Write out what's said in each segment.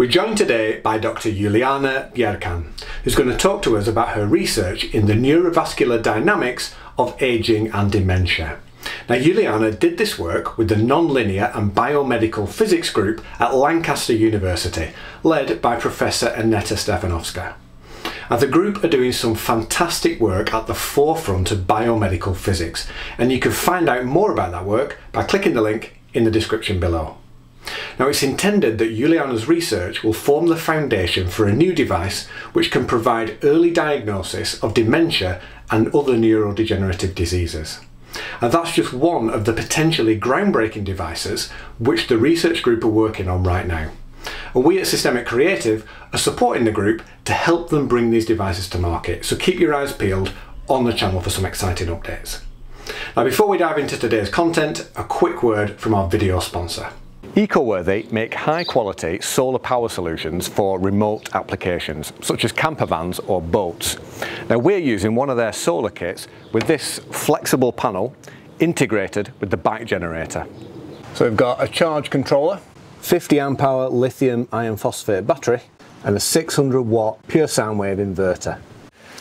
We're joined today by Dr. Juliane Bjerkan, who's going to talk to us about her research in the neurovascular dynamics of aging and dementia. Now, Juliane did this work with the Nonlinear and Biomedical Physics Group at Lancaster University, led by Professor Aneta Stefanovska. And the group are doing some fantastic work at the forefront of biomedical physics, and you can find out more about that work by clicking the link in the description below. Now it's intended that Juliane's research will form the foundation for a new device which can provide early diagnosis of dementia and other neurodegenerative diseases. And that's just one of the potentially groundbreaking devices which the research group are working on right now. And we at Systemic Creative are supporting the group to help them bring these devices to market. So keep your eyes peeled on the channel for some exciting updates. Now before we dive into today's content, a quick word from our video sponsor. EcoWorthy make high quality solar power solutions for remote applications such as camper vans or boats. Now we're using one of their solar kits with this flexible panel integrated with the bike generator. So we've got a charge controller, 50 amp hour lithium iron phosphate battery and a 600 watt pure sine wave inverter.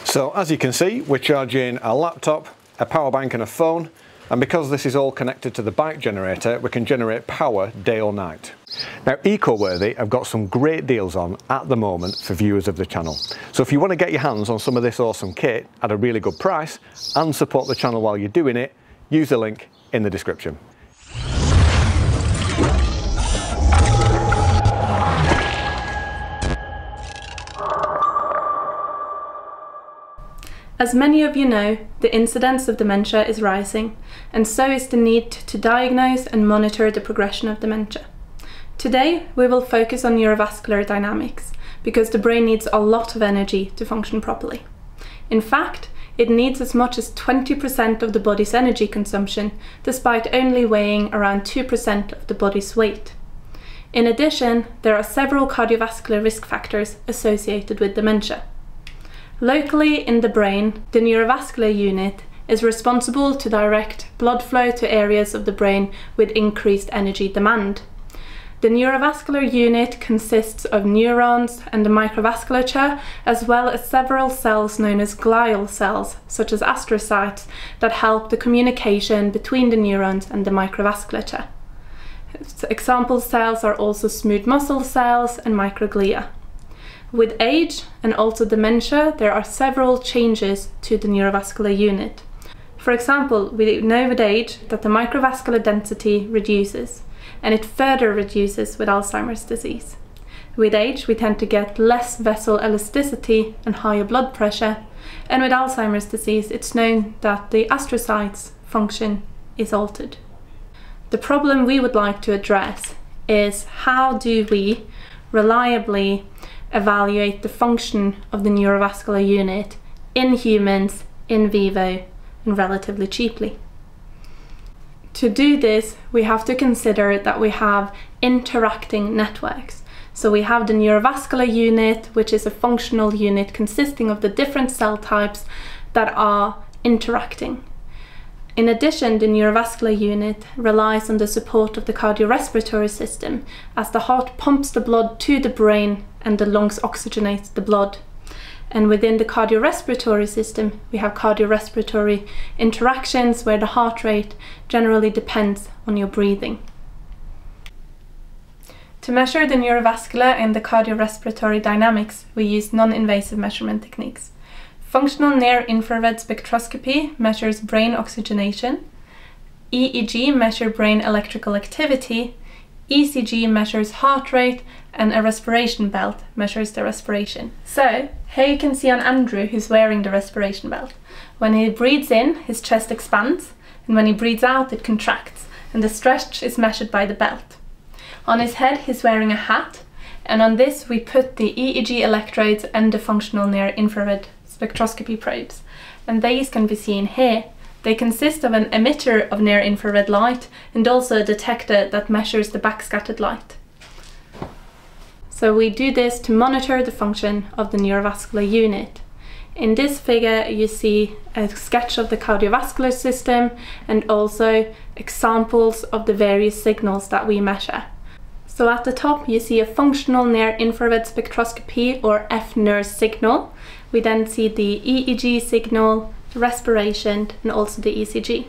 So as you can see we're charging a laptop, a power bank and a phone and because this is all connected to the bike generator, we can generate power day or night. Now, EcoWorthy have got some great deals on at the moment for viewers of the channel. So if you want to get your hands on some of this awesome kit at a really good price and support the channel while you're doing it, use the link in the description. As many of you know, the incidence of dementia is rising, and so is the need to diagnose and monitor the progression of dementia. Today, we will focus on neurovascular dynamics, because the brain needs a lot of energy to function properly. In fact, it needs as much as 20% of the body's energy consumption, despite only weighing around 2% of the body's weight. In addition, there are several cardiovascular risk factors associated with dementia. Locally in the brain, the neurovascular unit is responsible to direct blood flow to areas of the brain with increased energy demand. The neurovascular unit consists of neurons and the microvasculature, as well as several cells known as glial cells, such as astrocytes, that help the communication between the neurons and the microvasculature. Example cells are also smooth muscle cells and microglia. With age and also dementia, there are several changes to the neurovascular unit. For example, we know with age that the microvascular density reduces, and it further reduces with Alzheimer's disease. With age, we tend to get less vessel elasticity and higher blood pressure, and with Alzheimer's disease, it's known that the astrocytes function is altered. The problem we would like to address is how do we reliably evaluate the function of the neurovascular unit in humans in vivo and relatively cheaply. To do this, we have to consider that we have interacting networks. So we have the neurovascular unit, which is a functional unit consisting of the different cell types that are interacting. In addition, the neurovascular unit relies on the support of the cardiorespiratory system as the heart pumps the blood to the brain and the lungs oxygenate the blood. And within the cardiorespiratory system, we have cardiorespiratory interactions where the heart rate generally depends on your breathing. To measure the neurovascular and the cardiorespiratory dynamics, we use non-invasive measurement techniques. Functional near-infrared spectroscopy measures brain oxygenation. EEG measures brain electrical activity. ECG measures heart rate and a respiration belt measures the respiration. So, here you can see on Andrew who's wearing the respiration belt. When he breathes in, his chest expands, and when he breathes out, it contracts, and the stretch is measured by the belt. On his head, he's wearing a hat, and on this we put the EEG electrodes and the functional near-infrared spectroscopy probes, and these can be seen here. They consist of an emitter of near-infrared light and also a detector that measures the backscattered light. So we do this to monitor the function of the neurovascular unit. In this figure you see a sketch of the cardiovascular system and also examples of the various signals that we measure. So at the top you see a functional near infrared spectroscopy or FNIR signal. We then see the EEG signal, respiration and also the ECG.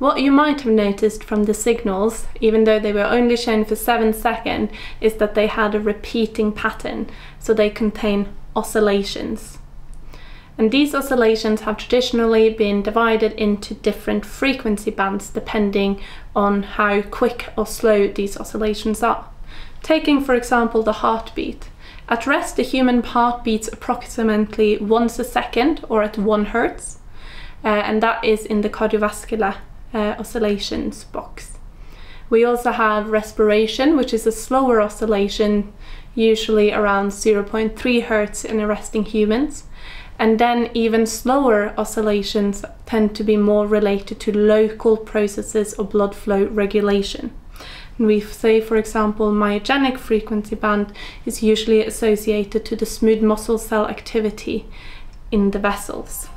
What you might have noticed from the signals, even though they were only shown for 7 seconds, is that they had a repeating pattern, so they contain oscillations. And these oscillations have traditionally been divided into different frequency bands depending on how quick or slow these oscillations are. Taking, for example, the heartbeat. At rest, the human heart beats approximately once a second or at 1 hertz, uh, and that is in the cardiovascular uh, oscillations box. We also have respiration, which is a slower oscillation, usually around 0.3 hertz in resting humans. And then even slower oscillations tend to be more related to local processes of blood flow regulation. And we say, for example, myogenic frequency band is usually associated to the smooth muscle cell activity in the vessels.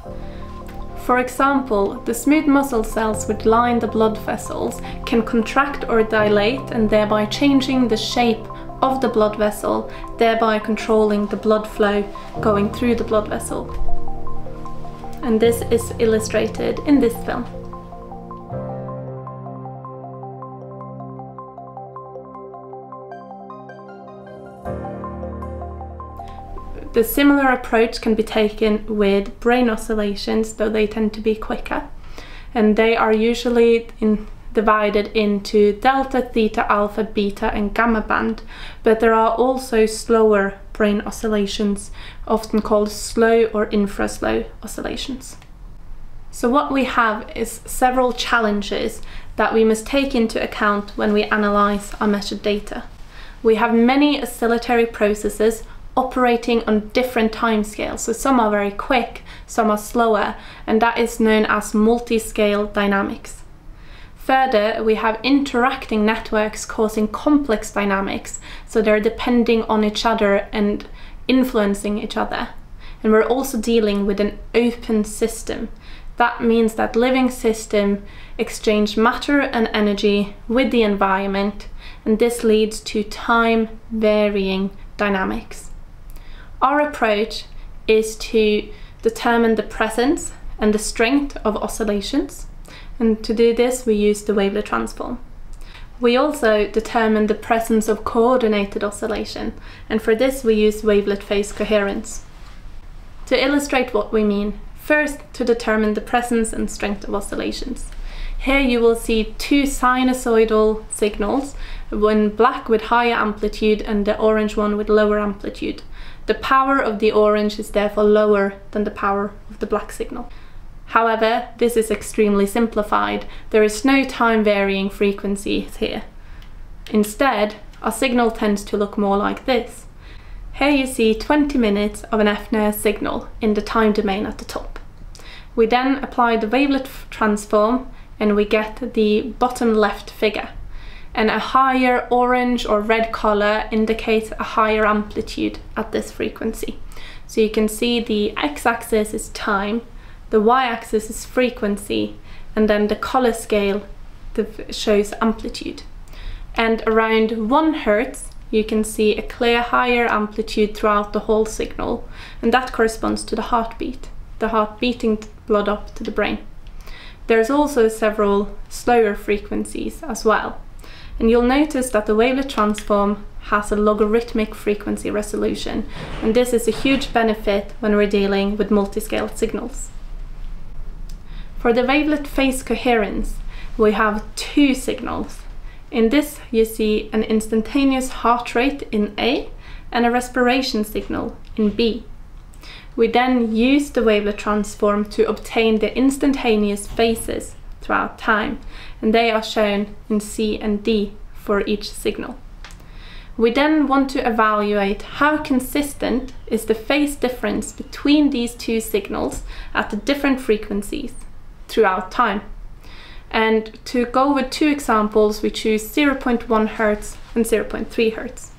For example, the smooth muscle cells which line the blood vessels can contract or dilate and thereby changing the shape of the blood vessel, thereby controlling the blood flow going through the blood vessel. And this is illustrated in this film. The similar approach can be taken with brain oscillations, though they tend to be quicker. And they are usually in, divided into delta, theta, alpha, beta, and gamma band. But there are also slower brain oscillations, often called slow or infraslow oscillations. So what we have is several challenges that we must take into account when we analyse our measured data. We have many oscillatory processes operating on different timescales. So some are very quick, some are slower, and that is known as multi-scale dynamics. Further, we have interacting networks causing complex dynamics, so they're depending on each other and influencing each other. And we're also dealing with an open system. That means that living system exchange matter and energy with the environment, and this leads to time varying dynamics. Our approach is to determine the presence and the strength of oscillations. And to do this, we use the wavelet transform. We also determine the presence of coordinated oscillation, and for this we use wavelet phase coherence. To illustrate what we mean, first to determine the presence and strength of oscillations. Here you will see two sinusoidal signals, one black with higher amplitude and the orange one with lower amplitude. The power of the orange is therefore lower than the power of the black signal. However, this is extremely simplified. There is no time varying frequencies here. Instead, our signal tends to look more like this. Here you see 20 minutes of an FNIR signal in the time domain at the top. We then apply the wavelet transform and we get the bottom left figure and a higher orange or red color indicates a higher amplitude at this frequency. So you can see the x-axis is time, the y-axis is frequency, and then the color scale shows amplitude. And around 1 hertz, you can see a clear higher amplitude throughout the whole signal, and that corresponds to the heartbeat, the heart beating blood up to the brain. There's also several slower frequencies as well. And you'll notice that the wavelet transform has a logarithmic frequency resolution, and this is a huge benefit when we're dealing with multi-scale signals. For the wavelet phase coherence, we have two signals. In this, you see an instantaneous heart rate in A and a respiration signal in B. We then use the wavelet transform to obtain the instantaneous phases throughout time, and they are shown in C and D for each signal. We then want to evaluate how consistent is the phase difference between these two signals at the different frequencies throughout time. And to go with two examples, we choose 0.1 Hz and 0.3 Hz.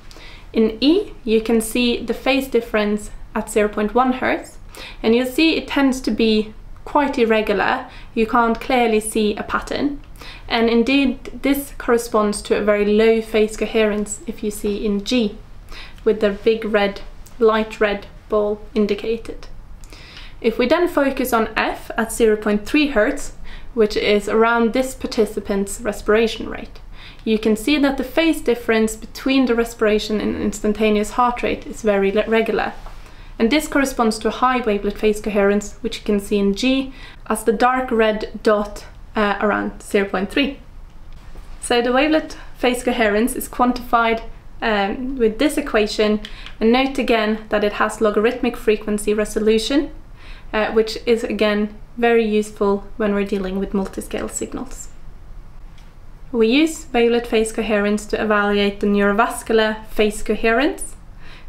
In E, you can see the phase difference at 0.1 Hz, and you'll see it tends to be quite irregular. You can't clearly see a pattern. And indeed, this corresponds to a very low phase coherence if you see in G, with the big red, light red ball indicated. If we then focus on F at 0.3 Hz, which is around this participant's respiration rate, you can see that the phase difference between the respiration and instantaneous heart rate is very regular. And this corresponds to a high wavelet phase coherence, which you can see in G as the dark red dot uh, around 0.3. So the wavelet phase coherence is quantified um, with this equation and note again that it has logarithmic frequency resolution uh, which is again very useful when we're dealing with multiscale signals. We use wavelet phase coherence to evaluate the neurovascular phase coherence,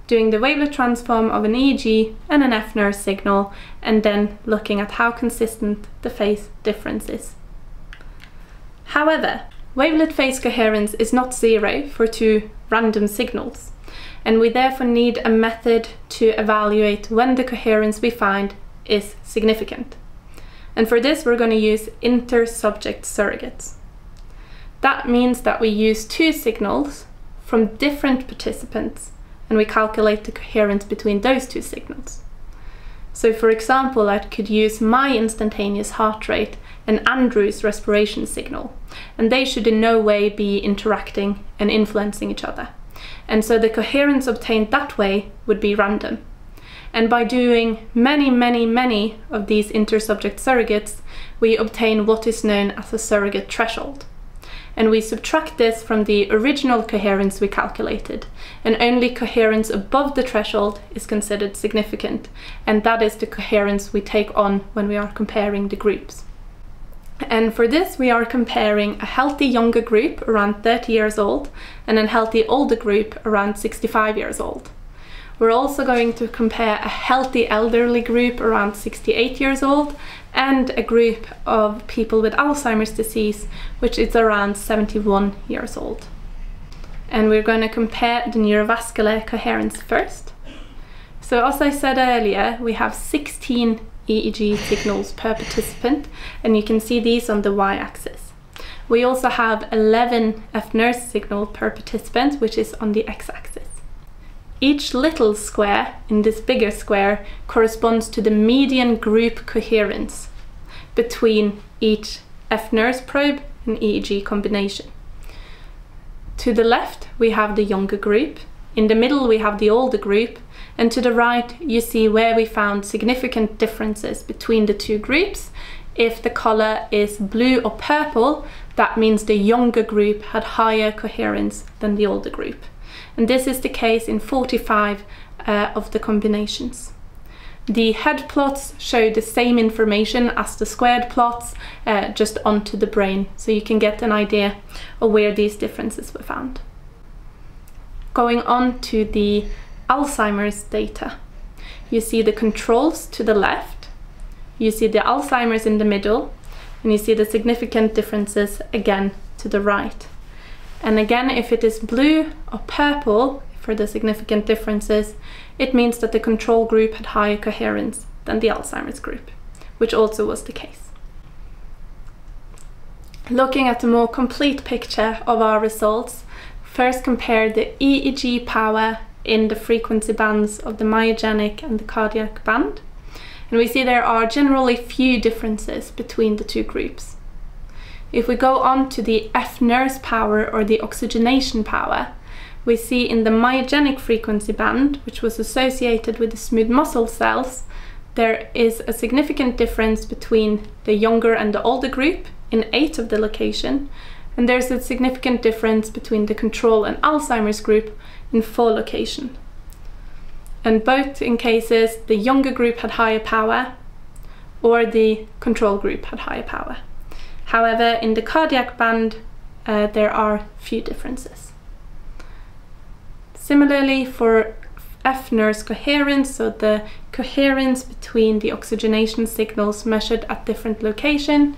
doing the wavelet transform of an EEG and an FNIR signal, and then looking at how consistent the phase difference is. However, wavelet phase coherence is not zero for two random signals, and we therefore need a method to evaluate when the coherence we find is significant. And for this, we're going to use inter-subject surrogates. That means that we use two signals from different participants and we calculate the coherence between those two signals. So for example, I could use my instantaneous heart rate and Andrew's respiration signal, and they should in no way be interacting and influencing each other. And so the coherence obtained that way would be random. And by doing many, many, many of these intersubject surrogates, we obtain what is known as a surrogate threshold. And we subtract this from the original coherence we calculated, and only coherence above the threshold is considered significant, and that is the coherence we take on when we are comparing the groups. And for this, we are comparing a healthy younger group around 30 years old and a healthy older group around 65 years old. We're also going to compare a healthy elderly group around 68 years old and a group of people with Alzheimer's disease, which is around 71 years old. And we're going to compare the neurovascular coherence first. So as I said earlier, we have 16 EEG signals per participant, and you can see these on the y-axis. We also have 11 FNIR signals per participant, which is on the x-axis. Each little square in this bigger square corresponds to the median group coherence between each FNIRS probe and EEG combination. To the left we have the younger group, in the middle we have the older group, and to the right you see where we found significant differences between the two groups. If the color is blue or purple, that means the younger group had higher coherence than the older group and this is the case in 45 uh, of the combinations. The head plots show the same information as the squared plots, uh, just onto the brain, so you can get an idea of where these differences were found. Going on to the Alzheimer's data. You see the controls to the left, you see the Alzheimer's in the middle, and you see the significant differences again to the right. And again, if it is blue or purple for the significant differences, it means that the control group had higher coherence than the Alzheimer's group, which also was the case. Looking at the more complete picture of our results, first compare the EEG power in the frequency bands of the myogenic and the cardiac band. And we see there are generally few differences between the two groups. If we go on to the FNIRS power or the oxygenation power, we see in the myogenic frequency band, which was associated with the smooth muscle cells, there is a significant difference between the younger and the older group in eight of the location, and there's a significant difference between the control and Alzheimer's group in four location. And both in cases, the younger group had higher power, or the control group had higher power. However, in the cardiac band, uh, there are few differences. Similarly, for FNIRS coherence, so the coherence between the oxygenation signals measured at different location,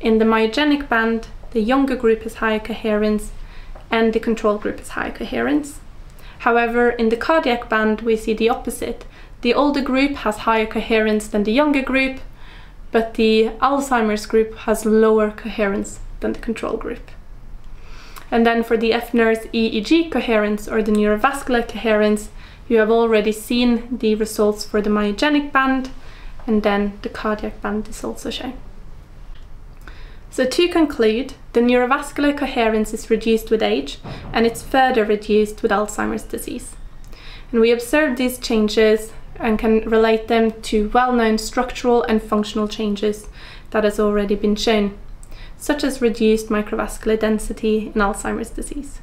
in the myogenic band, the younger group has higher coherence and the control group has higher coherence. However, in the cardiac band, we see the opposite. The older group has higher coherence than the younger group, but the Alzheimer's group has lower coherence than the control group. And then for the FNIRS EEG coherence or the neurovascular coherence, you have already seen the results for the myogenic band, and then the cardiac band is also shown. So to conclude, the neurovascular coherence is reduced with age, and it's further reduced with Alzheimer's disease. And we observe these changes and can relate them to well-known structural and functional changes that has already been shown, such as reduced microvascular density in Alzheimer's disease.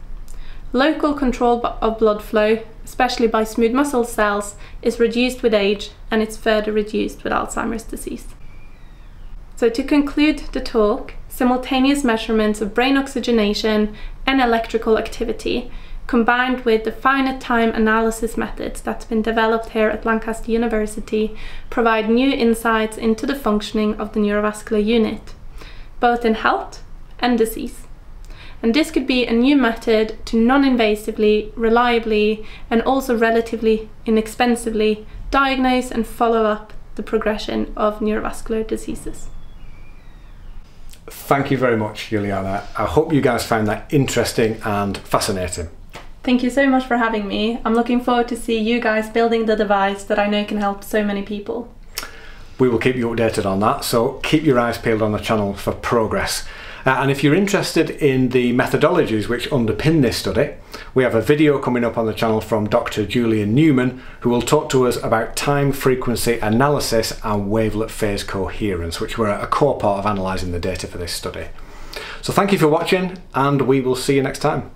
Local control of blood flow, especially by smooth muscle cells, is reduced with age and it's further reduced with Alzheimer's disease. So to conclude the talk, simultaneous measurements of brain oxygenation and electrical activity combined with the finite time analysis methods that's been developed here at Lancaster University provide new insights into the functioning of the neurovascular unit, both in health and disease. And this could be a new method to non-invasively, reliably, and also relatively inexpensively diagnose and follow up the progression of neurovascular diseases. Thank you very much, Juliane. I hope you guys found that interesting and fascinating. Thank you so much for having me. I'm looking forward to see you guys building the device that I know can help so many people. We will keep you updated on that, so keep your eyes peeled on the channel for progress. Uh, and if you're interested in the methodologies which underpin this study, we have a video coming up on the channel from Dr. Julian Newman, who will talk to us about time frequency analysis and wavelet phase coherence, which were a core part of analysing the data for this study. So thank you for watching, and we will see you next time.